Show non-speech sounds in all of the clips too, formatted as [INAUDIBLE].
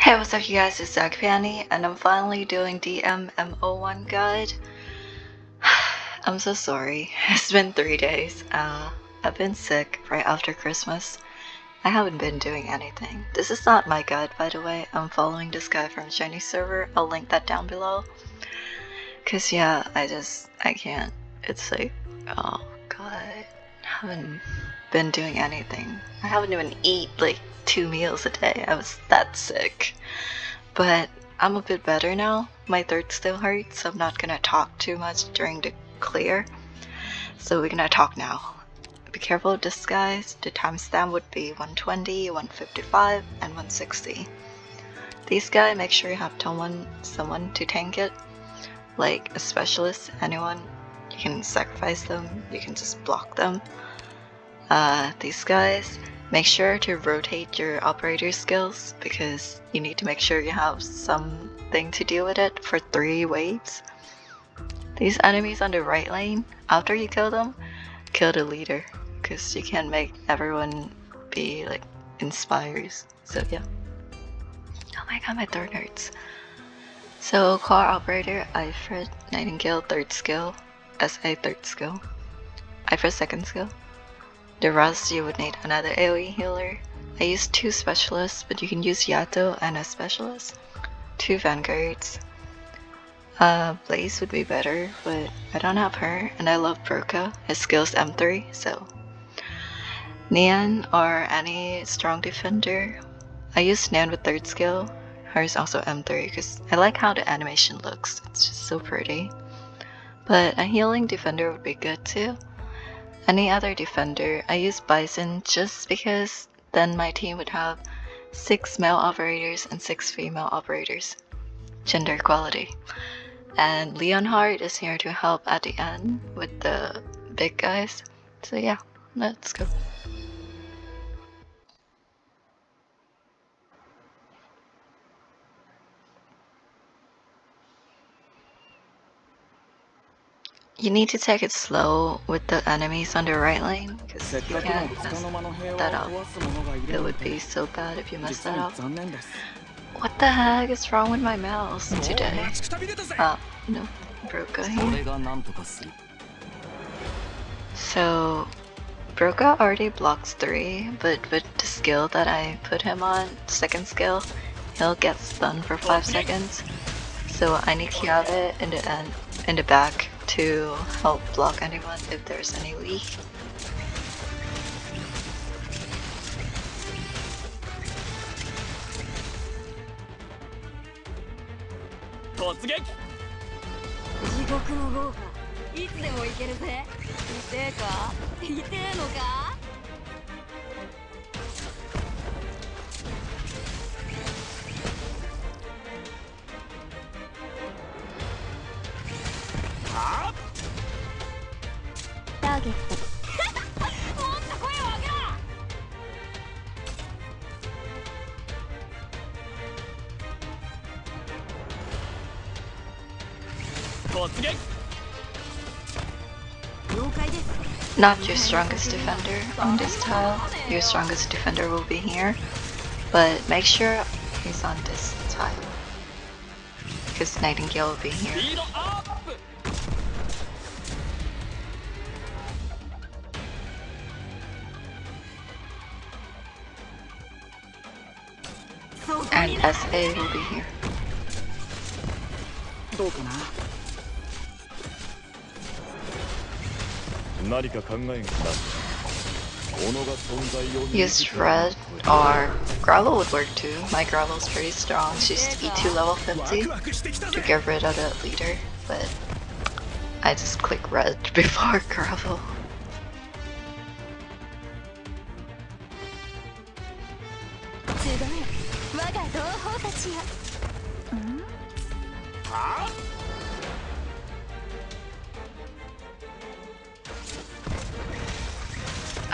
Hey, what's up you guys, it's Zaku Panny, and I'm finally doing DMMO1 guide. [SIGHS] I'm so sorry, [LAUGHS] it's been three days. Uh, I've been sick right after Christmas. I haven't been doing anything. This is not my guide by the way, I'm following this guy from Chinese server, I'll link that down below. Cause yeah, I just, I can't. It's like, oh god, haven't been doing anything. I haven't even eat like two meals a day. I was that sick. But I'm a bit better now. My throat still hurts, so I'm not gonna talk too much during the clear. So we're gonna talk now. Be careful of this guys. The timestamp would be 120, 155, and 160. These guys, make sure you have someone, someone to tank it. Like a specialist, anyone. You can sacrifice them, you can just block them. Uh, these guys, Make sure to rotate your operator skills because you need to make sure you have something to deal with it for three waves. These enemies on the right lane, after you kill them, kill the leader because you can't make everyone be like inspired. So yeah. Oh my god, my throat hurts. So car operator, Ifrit, Nightingale third skill, SA third skill, Ifrit second skill. The rest you would need another AoE healer. I used two specialists, but you can use Yato and a specialist. Two vanguards. Uh, Blaze would be better, but I don't have her, and I love Broca. His skill's M3, so. Nian or any strong defender. I use Nian with third skill. Hers also M3 because I like how the animation looks. It's just so pretty. But a healing defender would be good too any other defender, I use Bison just because then my team would have 6 male operators and 6 female operators. Gender equality. And Leonhardt is here to help at the end with the big guys. So yeah, let's go. You need to take it slow with the enemies on the right lane, because you can't mess that up. It would be so bad if you mess that up. What the heck is wrong with my mouse today? Oh, no, Broca here. So, Broca already blocks 3, but with the skill that I put him on, second skill, he'll get stunned for 5 seconds. So I need to have it in the end, in the back to help block anyone if there's any leak. Not your strongest defender on this tile. Your strongest defender will be here. But make sure he's on this tile. Because Nightingale will be here. And SA will be here. Use red or Gravel would work too. My Gravel's pretty strong. She's E2 level 50 to get rid of the leader, but I just click red [LAUGHS] before Gravel.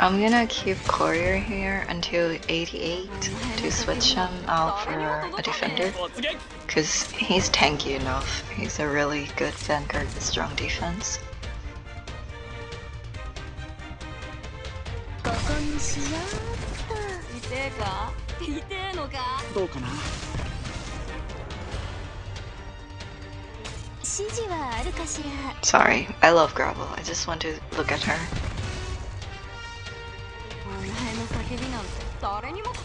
I'm gonna keep Courier here until 88 to switch him out for a defender because he's tanky enough. He's a really good vanguard with strong defense. Sorry, I love Gravel. I just want to look at her.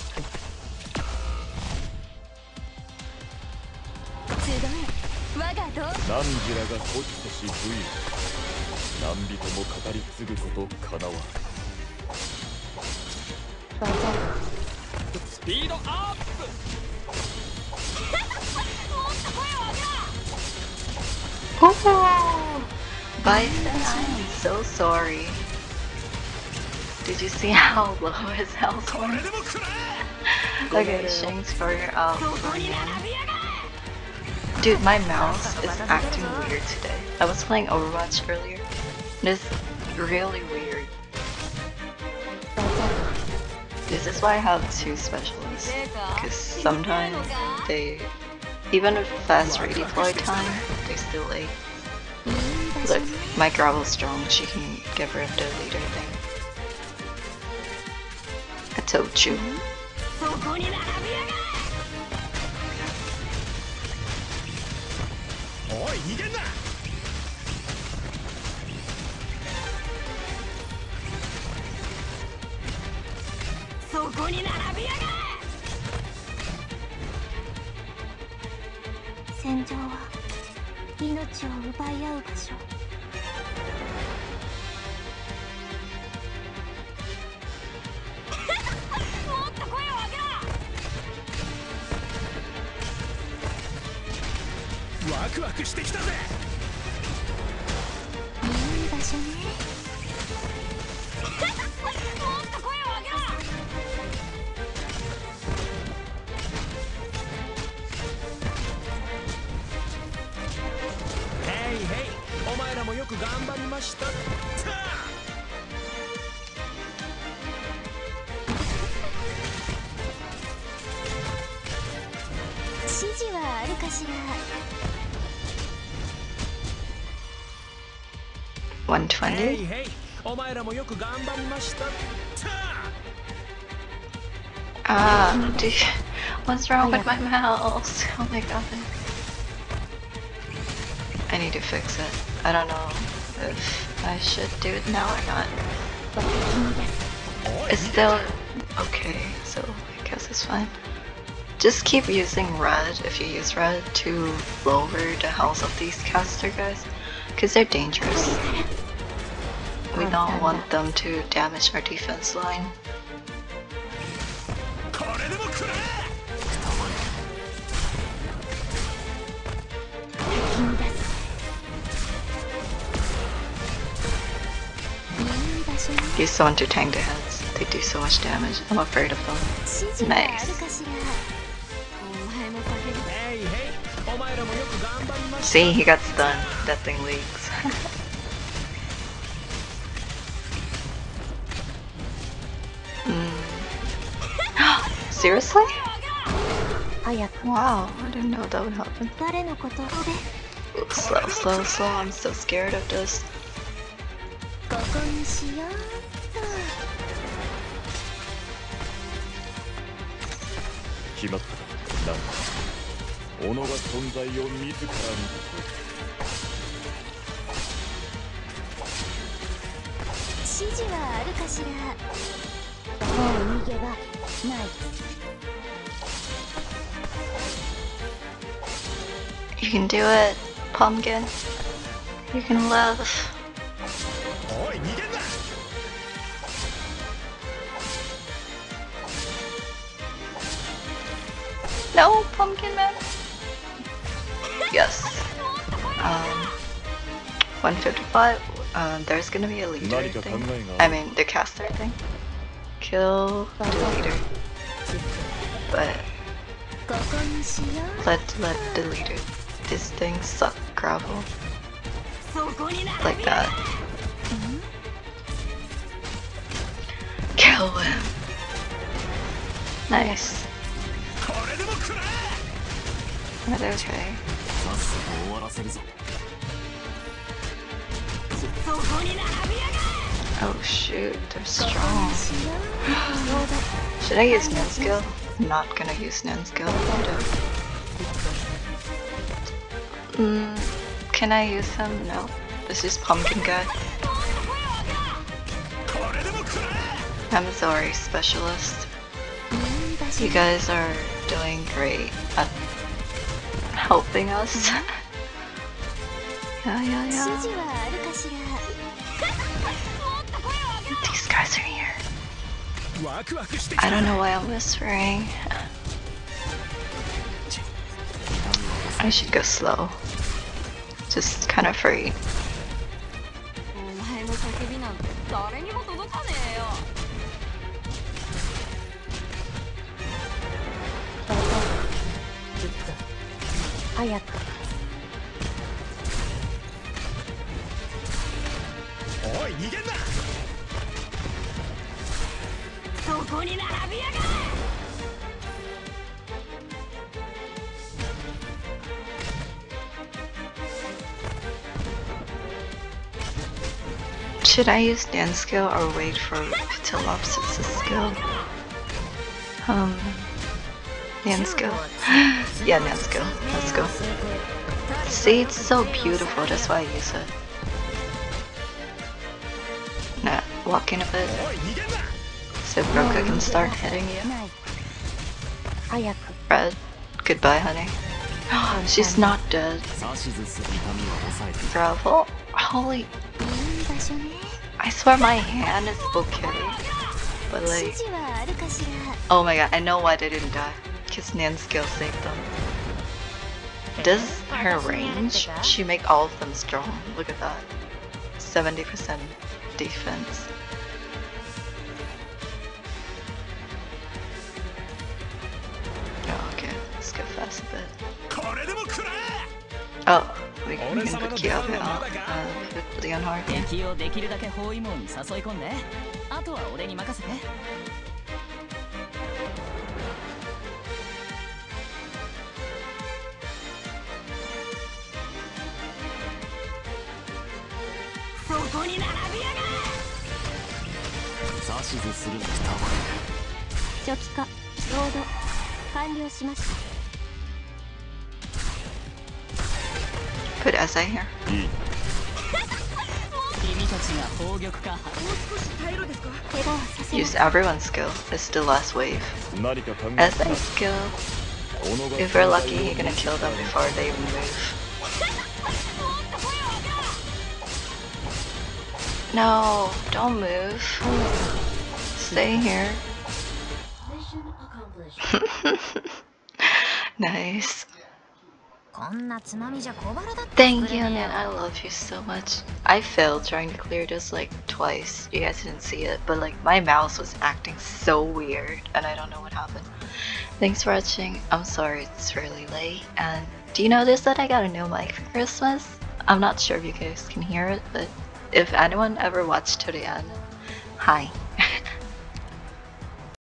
くって集え何ギラがこちとし不意何人も語り継ぐことかなわスピードアップもっと声を上げろ Bye, Sensei. So sorry. Did you see [LAUGHS] how low his health was? okay, Shanks for um, your out. Dude, my mouse is acting weird today. I was playing Overwatch earlier. And it's really weird. This is why I have two specialists. Because sometimes they, even with fast redeploy time, they still late. Look, my gravel's strong, she can get rid of the leader thing. told ン戦場は命を奪い合う場所。クワクしてきたぜ。いい場所ねもっと声を上げろヘイヘイお前らもよく頑張りました。指示はあるかしら？120. Ah, dude, what's wrong with my mouse? Oh my god. I need to fix it. I don't know if I should do it now or not. It's still okay, so I guess it's fine. Just keep using red if you use red to lower the health of these caster guys, because they're dangerous. We don't want them to damage our defense line. Use someone to tank the heads. They do so much damage. I'm afraid of them. Nice. See, he got stunned. That thing leaks. [LAUGHS] Seriously? Wow, I didn't know that would happen. Slow, slow, slow. I'm so scared of this. 決 Nice. You can do it, pumpkin. You can live. No, pumpkin man. Yes. Um, 155. Uh, there's gonna be a leader thing. I mean, the caster thing kill deleter. But let let let deleter. This thing suck gravel. Like that. Kill him. Nice. But okay. Oh shoot, they're strong. Should I use Nian skill? I'm not gonna use Nian skill. Mm, can I use some? No. This is Pumpkin Guy. I'm sorry, Specialist. You guys are doing great at helping us. [LAUGHS] yeah, yeah, yeah. I don't know why I'm whispering. I should go slow. Just kind of afraid. お こに並びやが Should I use dance skill or wait for Ptilopsis' skill? Um, dance skill. [LAUGHS] yeah, dance skill. Let's go. See, it's so beautiful. That's why I use it. Nah, walking a bit おい逃げんな if Broca can start hitting you. Red, goodbye, honey. [GASPS] She's not dead. Gravel? Holy... I swear my hand is okay. But like... Oh my god, I know why they didn't die. Cause Nian's skill saved them. Does her range, she make all of them strong. Look at that. 70% defense. 食ら Oh, we, can put Kiabe out. Uh, put Leonhard. 敵をできるだけ包囲網に誘い込んで。あとは俺に任せて。そこに並びやが指図するくたば初期化ロード完了しました here. Mm. Use everyone's skill. It's the last wave. As skill, if we're lucky, you're gonna kill them before they even move. No, don't move. Stay here. [LAUGHS] nice. Thank you, man. I love you so much. I failed trying to clear this like twice. You guys didn't see it, but like my mouse was acting so weird and I don't know what happened. Thanks for watching. I'm sorry it's really late. And do you notice that I got a new mic for Christmas? I'm not sure if you guys can hear it, but if anyone ever watched to the end, hi.